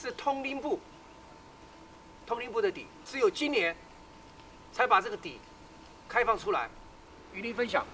是通灵部，通灵部的底只有今年才把这个底开放出来与您分享。